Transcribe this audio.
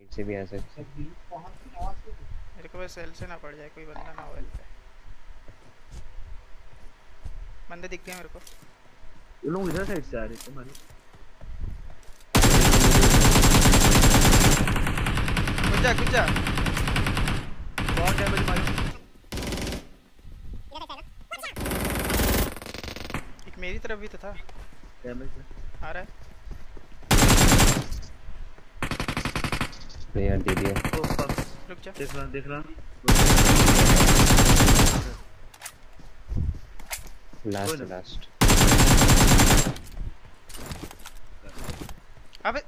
से भी आ सकते मेरे को बस एल से ना पड़ जाए कोई बंदा ना हो एल पे। बंदे दिख गए मेरे को। ये लोग इधर साइड से आ रहे थे मारे कुछ जा कुछ जा मेरी तरफ़ भी तो था। डैमेज आ रहा है। प्लेयर दे दिया ओ फक रुक जा। देख रहा देख रहा। लास्ट लास्ट अबे